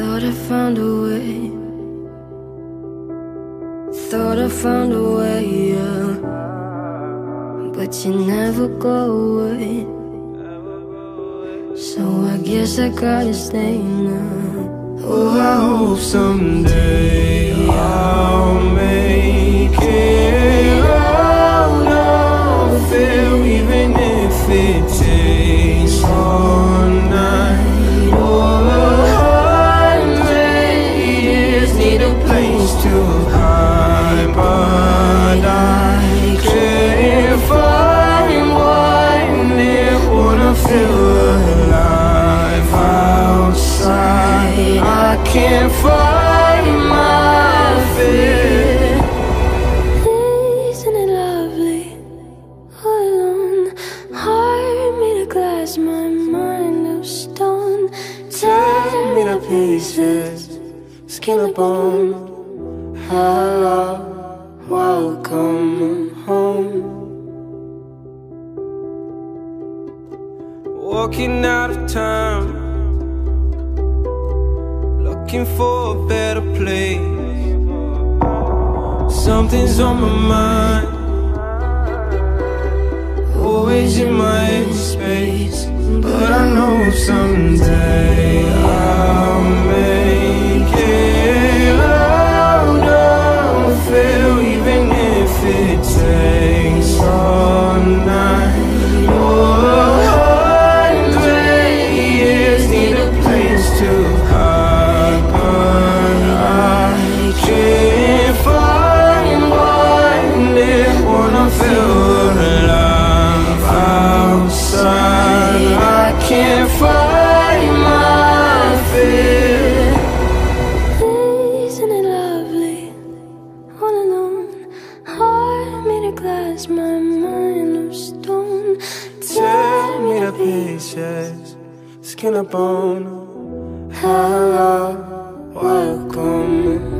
I found a way. Thought I found a way, yeah. But you never go away. So I guess I gotta stay now. Oh, I hope someday I'll make it out of here, even if it takes all but I can't find one wanna feel alive outside. I can't find my fear. Isn't it lovely? All alone, heart made of glass, my mind of stone. Tear me to pieces, skin and bone. Hello, welcome home. Walking out of town, looking for a better place. Something's on my mind, always in my space. But I know someday of glass, my mind of stone. Tear me to pieces, skin and bone. Hello, welcome.